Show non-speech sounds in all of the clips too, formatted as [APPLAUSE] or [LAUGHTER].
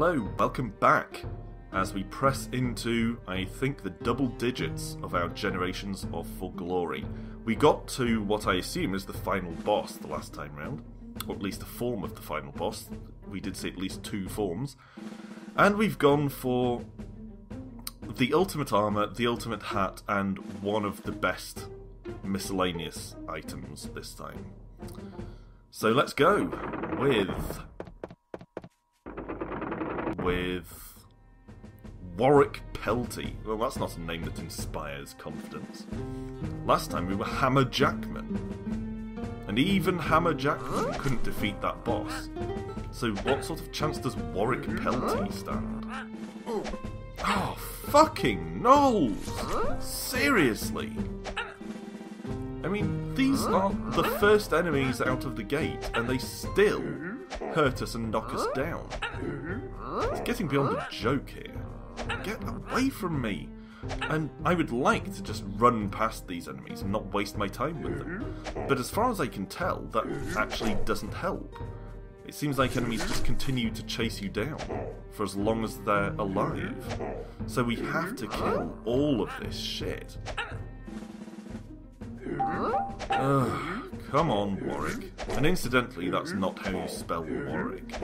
Hello, welcome back as we press into, I think, the double digits of our generations of For Glory. We got to what I assume is the final boss the last time round, or at least a form of the final boss. We did see at least two forms. And we've gone for the ultimate armor, the ultimate hat, and one of the best miscellaneous items this time. So let's go with with Warwick Pelty. Well, that's not a name that inspires confidence. Last time we were Hammer Jackman. And even Hammer Jackman couldn't defeat that boss. So what sort of chance does Warwick Pelty stand? Oh, fucking gnolls! Seriously? I mean, these are the first enemies out of the gate, and they still hurt us and knock us down. It's getting beyond a joke here. Get away from me! And I would like to just run past these enemies and not waste my time with them. But as far as I can tell, that actually doesn't help. It seems like enemies just continue to chase you down for as long as they're alive. So we have to kill all of this shit. Come on, Warwick. And incidentally, that's not how you spell Warwick.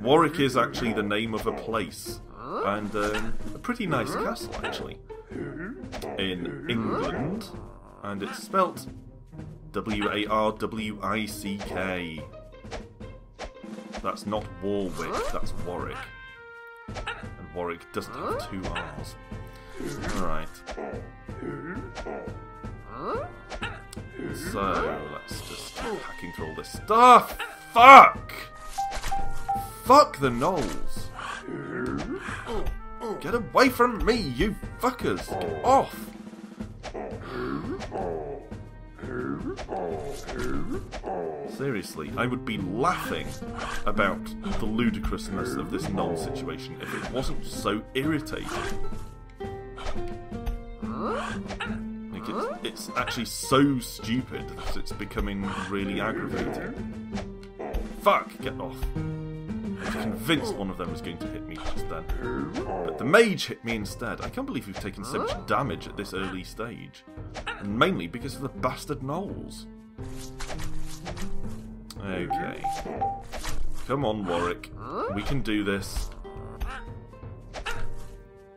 Warwick is actually the name of a place, and um, a pretty nice castle, actually, in England, and it's spelt W A R W I C K. That's not Warwick, that's Warwick. And Warwick doesn't have two R's. Alright. So, let's just keep hacking through all this stuff. Fuck! Fuck the gnolls! Get away from me, you fuckers! Get off! Seriously, I would be laughing about the ludicrousness of this gnoll situation if it wasn't so irritating. It's, actually so stupid that it's becoming really aggravating. Fuck, get off. I was convinced one of them was going to hit me just then. But the mage hit me instead. I can't believe we've taken so much damage at this early stage. And mainly because of the bastard gnolls. Okay. Come on, Warwick. We can do this.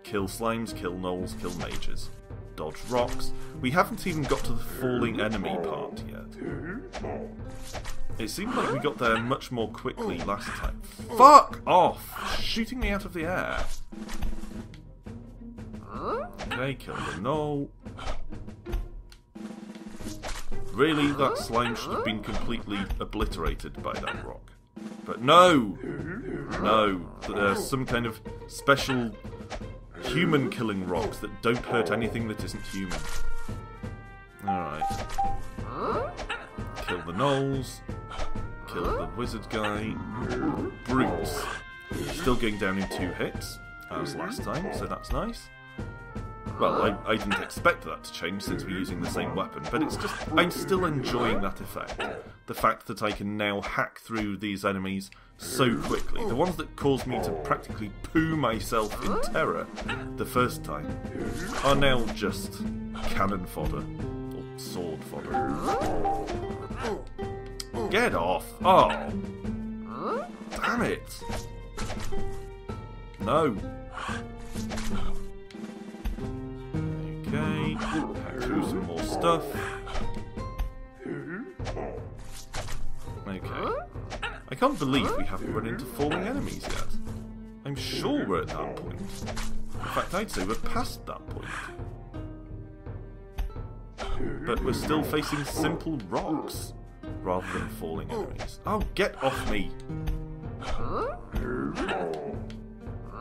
Kill slimes, kill gnolls, kill mages. Dodge rocks. We haven't even got to the falling enemy part yet. It seemed like we got there much more quickly last time. Fuck off! Shooting me out of the air. Okay, kill the gnoll. Really, that slime should have been completely obliterated by that rock. But no! No, there's some kind of special human killing rocks that don't hurt anything that isn't human. Alright. Kill the gnolls. Kill the wizard guy. Brutes. Still going down in two hits, as last time, so that's nice. Well, I, I didn't expect that to change since we're using the same weapon, but it's just, I'm still enjoying that effect. The fact that I can now hack through these enemies so quickly. The ones that caused me to practically poo myself in terror the first time are now just cannon fodder, or sword fodder. Get off! Oh! Damn it! No! Some more stuff. Okay. I can't believe we haven't run into falling enemies yet. I'm sure we're at that point. In fact, I'd say we're past that point. But we're still facing simple rocks rather than falling enemies. Oh, get off me!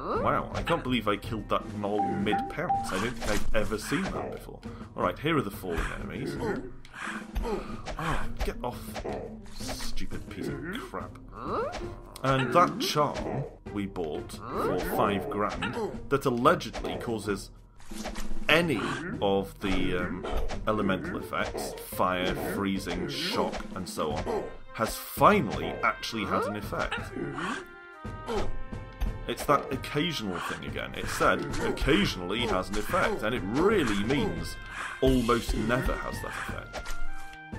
Wow, I can't believe I killed that gnoll mid-pounce. I don't think I've ever seen that before. Alright, here are the falling enemies. Oh, get off, stupid piece of crap. And that charm we bought for five grand that allegedly causes any of the um, elemental effects fire, freezing, shock, and so on has finally actually had an effect. It's that occasional thing again. It said occasionally has an effect, and it really means almost never has that effect.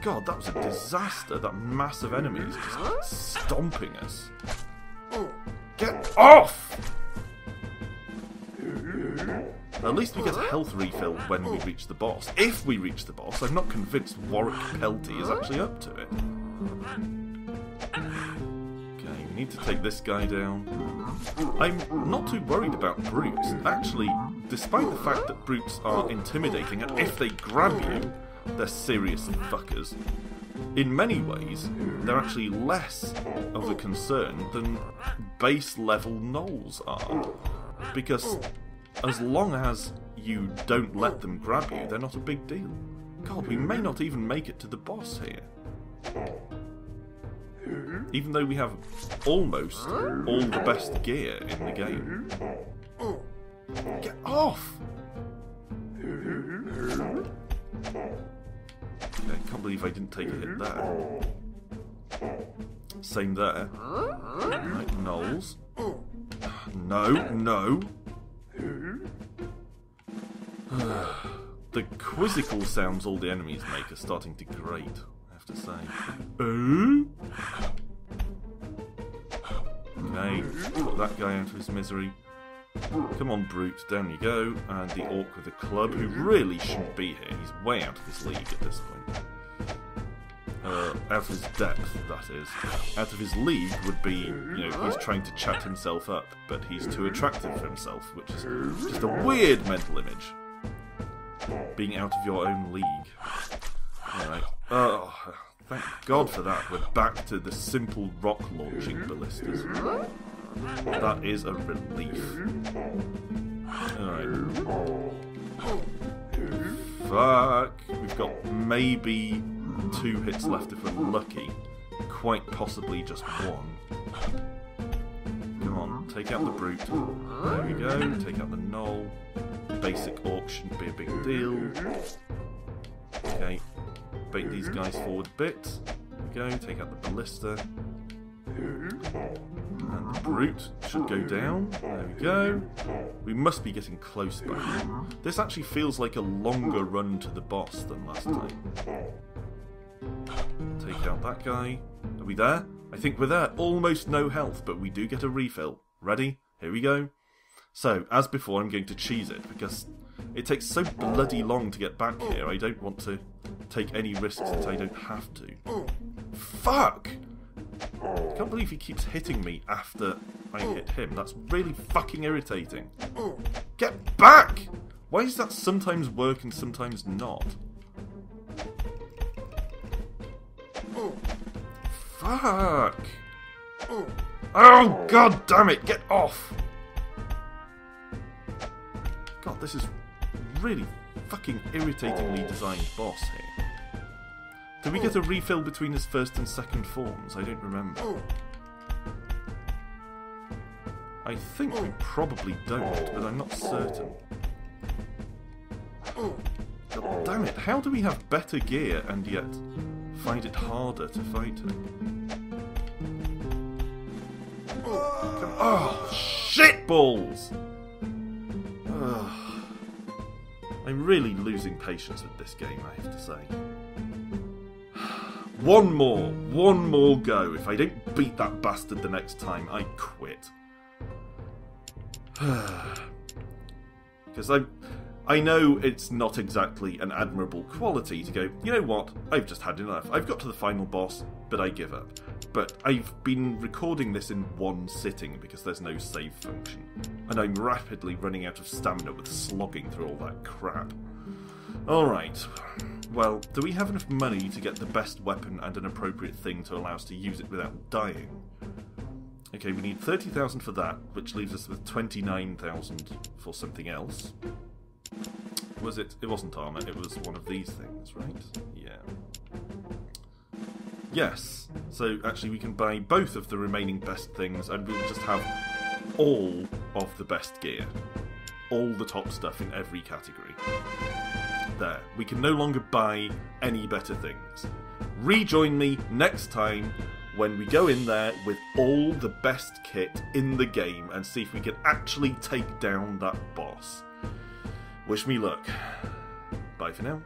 God, that was a disaster. That massive enemy is just stomping us. Get off! At least we get a health refill when we reach the boss. If we reach the boss, I'm not convinced Warwick Pelty is actually up to it. Need to take this guy down. I'm not too worried about brutes. Actually, despite the fact that brutes are intimidating, and if they grab you, they're serious fuckers. In many ways, they're actually less of a concern than base level gnolls are. Because as long as you don't let them grab you, they're not a big deal. God, we may not even make it to the boss here. Even though we have almost all the best gear in the game. Get off! I can't believe I didn't take a hit there. Same there. Right, Gnolls. No, no. [SIGHS] the quizzical sounds all the enemies make are starting to grate, to say. Okay, put that guy out of his misery. Come on, Brute, down you go. And the Orc with the club, who really shouldn't be here. He's way out of his league at this point. Uh, out of his depth, that is. Out of his league would be, you know, he's trying to chat himself up, but he's too attractive for himself, which is just a weird mental image. Being out of your own league. Alright. Oh, thank God for that. We're back to the simple rock launching ballistas. That is a relief. Alright. Fuck. We've got maybe two hits left if we're lucky. Quite possibly just one. Come on, take out the brute. There we go. Take out the gnoll. Basic orc shouldn't be a big deal. Okay. Bait these guys forward a bit. There we go. Take out the ballista. And the brute should go down. There we go. We must be getting close. This actually feels like a longer run to the boss than last time. Take out that guy. Are we there? I think we're there. Almost no health, but we do get a refill. Ready? Here we go. So, as before, I'm going to cheese it because it takes so bloody long to get back here. I don't want to take any risks that I don't have to. Fuck! I can't believe he keeps hitting me after I hit him. That's really fucking irritating. Get back! Why does that sometimes work and sometimes not? Fuck! Oh, god damn it, get off! This is really fucking irritatingly designed boss here. Did we get a refill between his first and second forms? I don't remember. I think we probably don't, but I'm not certain. Damn it, how do we have better gear and yet find it harder to fight him? Oh, shit balls! Ugh. I'm really losing patience with this game, I have to say. [SIGHS] One more, one more go. If I don't beat that bastard the next time, I quit. [SIGHS] Because I, I know it's not exactly an admirable quality to go, you know what, I've just had enough. I've got to the final boss, but I give up. But I've been recording this in one sitting because there's no save function. And I'm rapidly running out of stamina with slogging through all that crap. Alright. Well, do we have enough money to get the best weapon and an appropriate thing to allow us to use it without dying? Okay, we need 30,000 for that, which leaves us with 29,000 for something else. Was it? It wasn't armor, it was one of these things, right? Yeah. Yes. So actually we can buy both of the remaining best things and we'll just have all of the best gear. all the top stuff in every category. There, we can no longer buy any better things. Rejoin me next time when we go in there with all the best kit in the game and see if we can actually take down that boss. Wish me luck. Bye for now.